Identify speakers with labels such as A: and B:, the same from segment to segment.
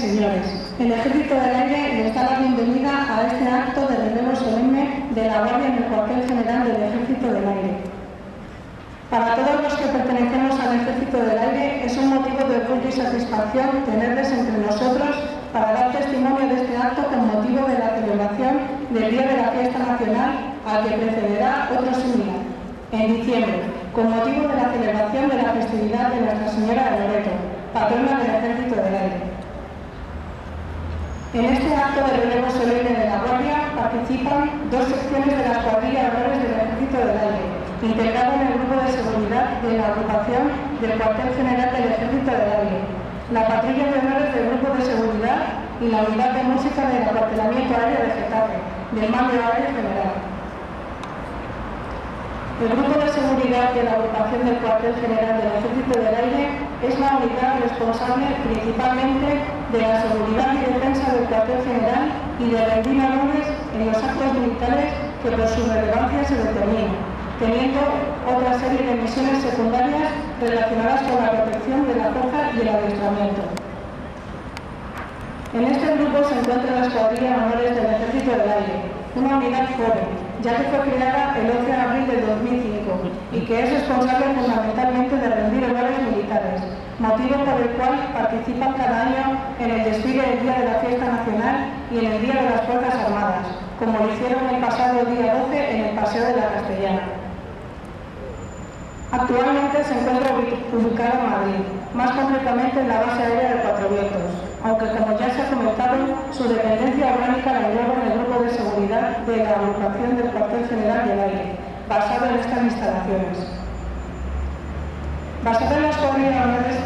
A: señores. El Ejército del Aire les da la bienvenida a este acto de relevo solemne de la Guardia en el Cuartel General del Ejército del Aire. Para todos los que pertenecemos al Ejército del Aire es un motivo de orgullo y satisfacción tenerles entre nosotros para dar testimonio de este acto con motivo de la celebración del Día de la Fiesta Nacional al que precederá otro similar, en diciembre, con motivo de la celebración de la festividad de Nuestra Señora de Loreto, patrona del Ejército del Aire. En este acto de relevo solemne de la Guardia participan dos secciones de la escuadrilla de honores del Ejército del Aire, integrado en el grupo de seguridad de la agrupación del cuartel general del Ejército del Aire, la patrulla de honores del grupo de seguridad y la unidad de música del acuartelamiento aéreo de Getafe, del mando aéreo general. El Grupo de Seguridad de la Agrupación del Cuartel General del Ejército del Aire es la unidad responsable principalmente de la seguridad y defensa del cuartel general y de rendir honores en los actos militares que por su relevancia se determinan, teniendo otra serie de misiones secundarias relacionadas con la protección de la fuerza y el adiestramiento. En este grupo se encuentra la Escuadrilla de del Ejército del Aire, una unidad joven, ya que fue creada el 11 de abril de 2005 y que es responsable fundamentalmente de rendir honores militares, motivo por el cual participan cada año en el desfile del Día de la Fiesta Nacional y en el Día de las Fuerzas Armadas, como lo hicieron el pasado día 12 en el Paseo de la Castellana. Actualmente se encuentra ubicado en Madrid, más concretamente en la base aérea de Cuatro Vientos, aunque como ya se ha comentado, su dependencia orgánica la lleva en el grupo de seguridad de la agrupación del cuartel general del aire, basado en estas instalaciones. Basada en las honores,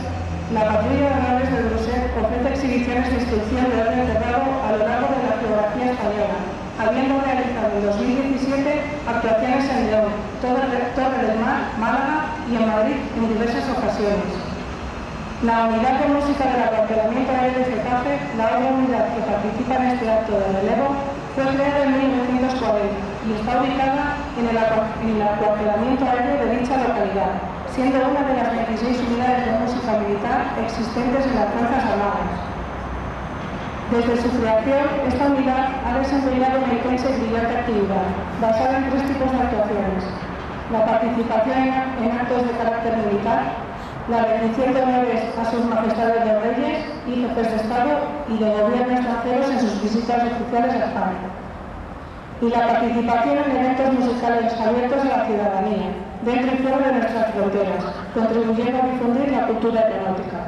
A: la patrulla de honores de Bruselas ofrece exhibiciones de instrucción de orden cerrado a lo largo de la geografía española, habiendo realizado en 2017 actuaciones en León, Torre del Mar, Málaga y en Madrid en diversas ocasiones. La unidad de música del acuartelamiento aéreo de Getafe, la otra unidad que participa en este acto de relevo, fue creada en 1940 y está ubicada en el, acuartelamiento aéreo de dicha localidad, siendo una de las 16 unidades de música militar existentes en las Fuerzas Armadas. Desde su creación, esta unidad ha desempeñado una intensa y brillante actividad, basada en tres tipos de actuaciones. La participación en actos de carácter militar, la rendición de honores a sus majestades de reyes y jefes de Estado y de gobierno extranjeros en sus visitas oficiales a España. Y la participación en eventos musicales abiertos a la ciudadanía, dentro y fuera de nuestras fronteras, contribuyendo a difundir la cultura aeronáutica.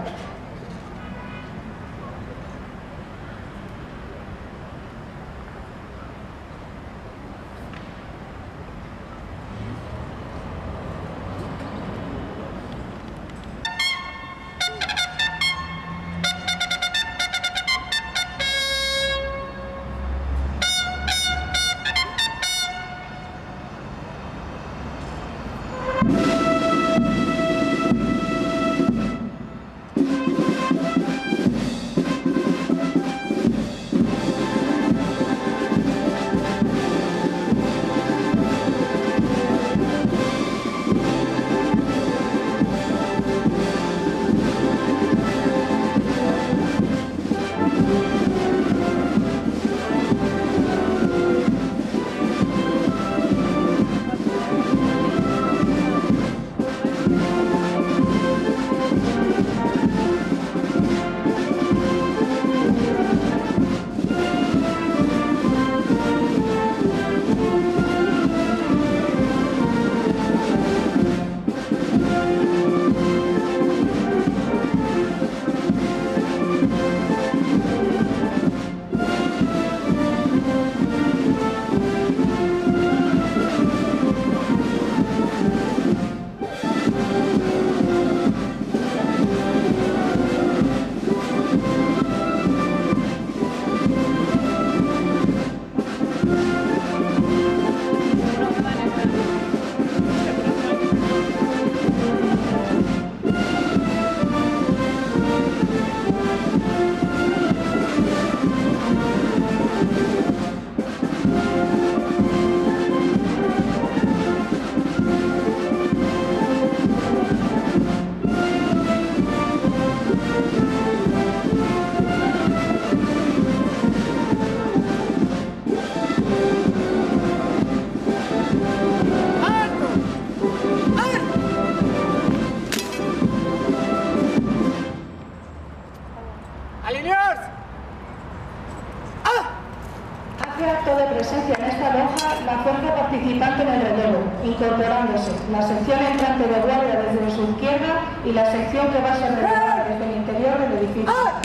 B: y la sección que va a ser realizada ah. desde el interior del edificio. Ah.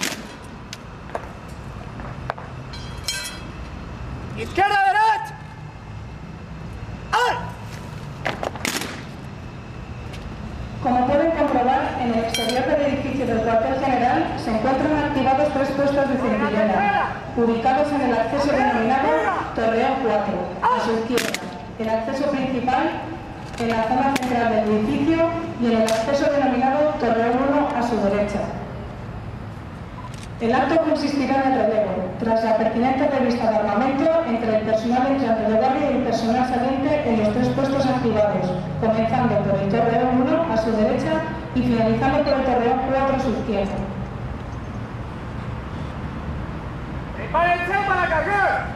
B: existirá el
C: relevo, tras la pertinente revista de
B: armamento entre el personal
D: entrante de barrio y el personal saliente
C: en los tres puestos activados, comenzando por el Torreón 1 a su derecha y finalizando por el Torreón 4 a su izquierda.
E: ¡Prepárense para cargar!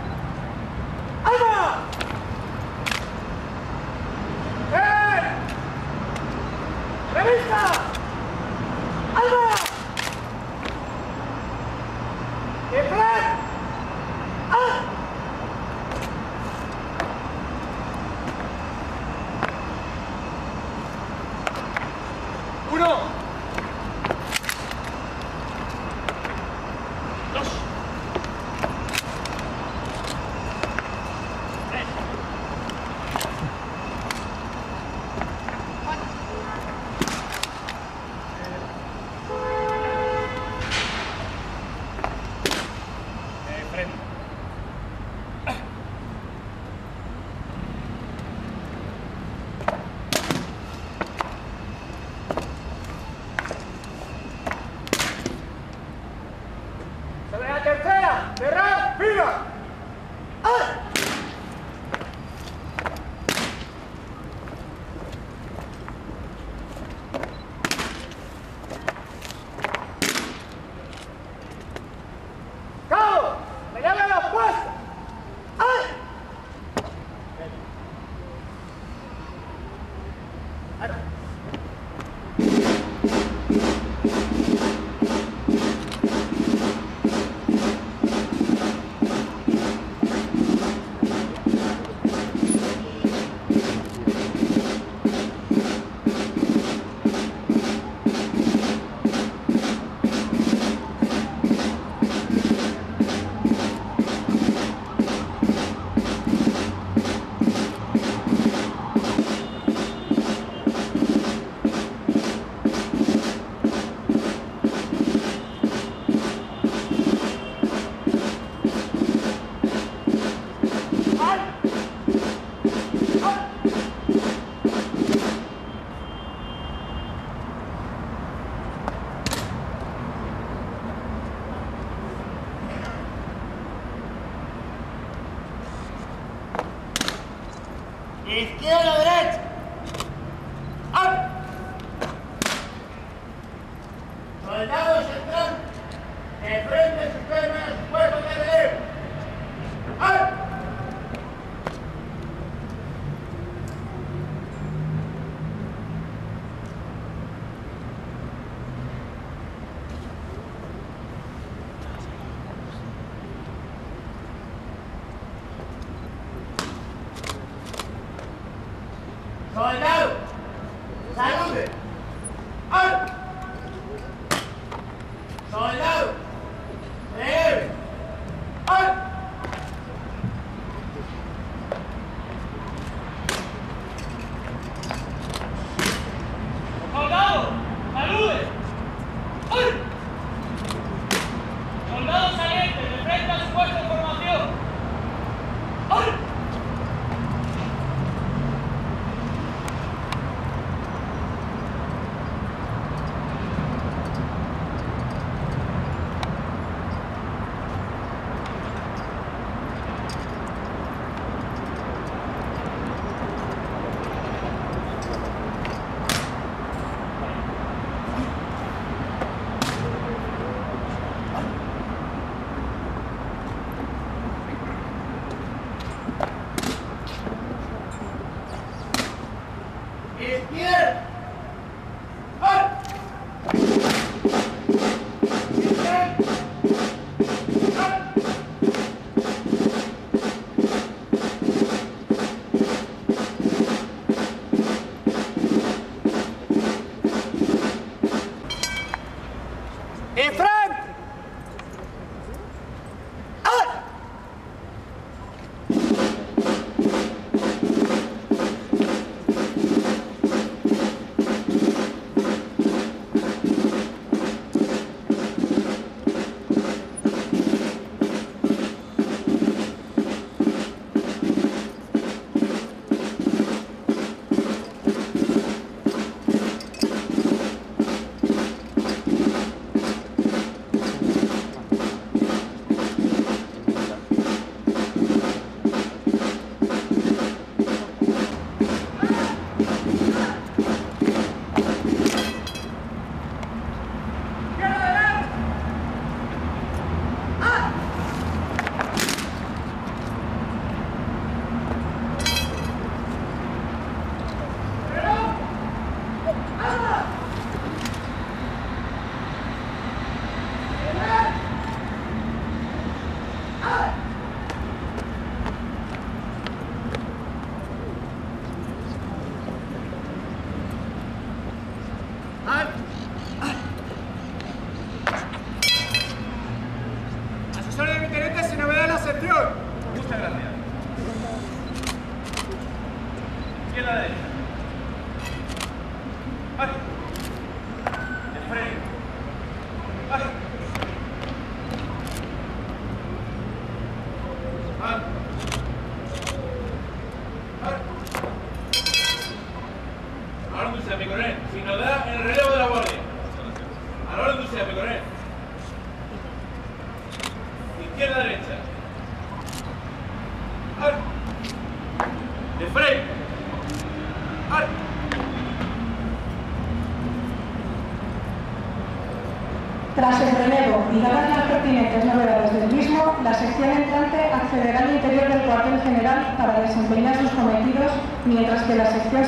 E: comunicadas las pertinentes novedades del mismo, la sección entrante accederá al interior del cuartel general para desempeñar sus cometidos, mientras que la sección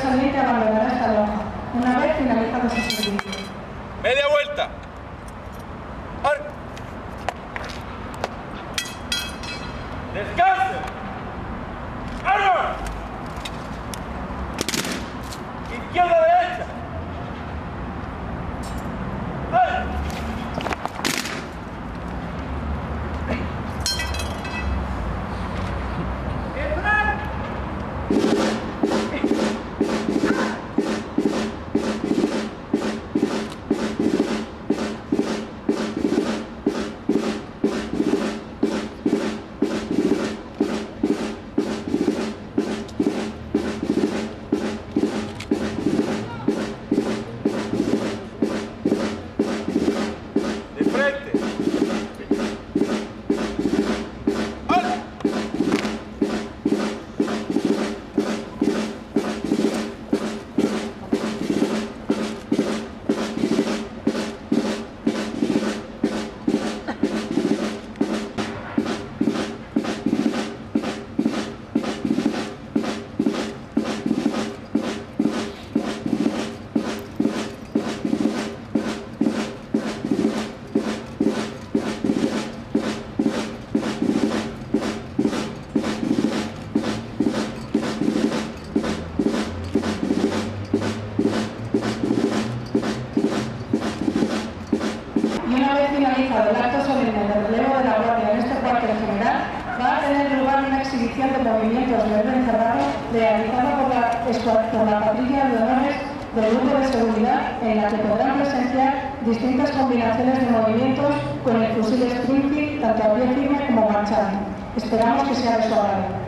A: la, por la patrulla de honores del grupo de seguridad en la que podrán presenciar distintas combinaciones de movimientos con el fusil Springfield tanto a pie firme como marchando. Esperamos que sea de su agrado.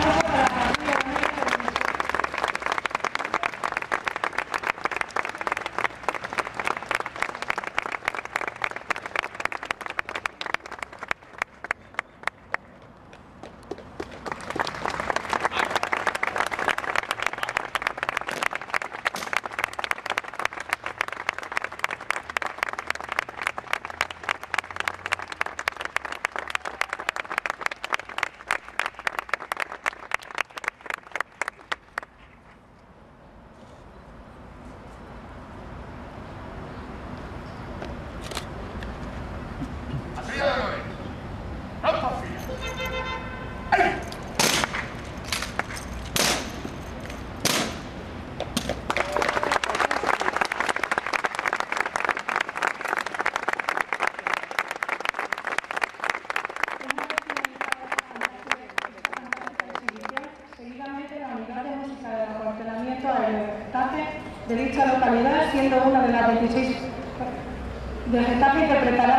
F: 16 de Getafe
A: interpretará